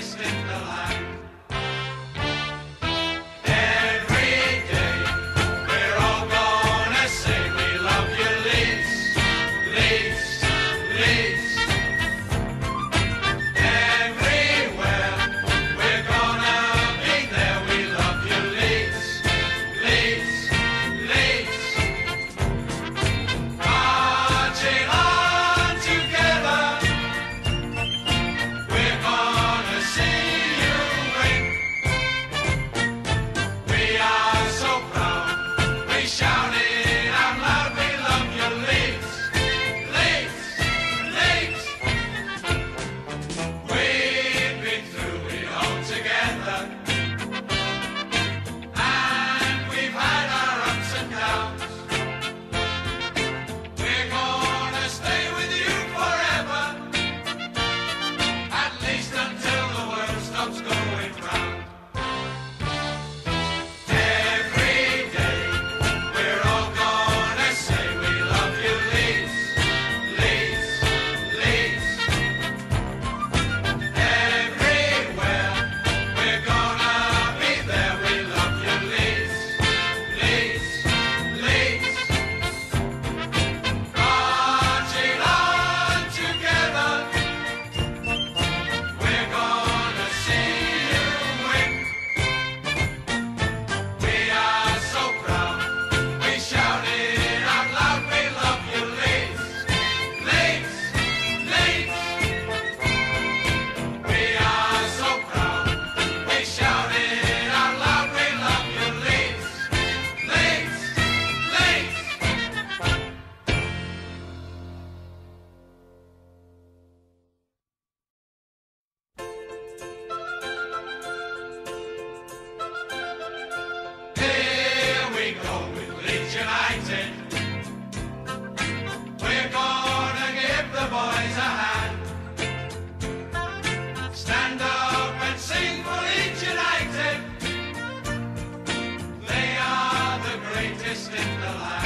listen. the light.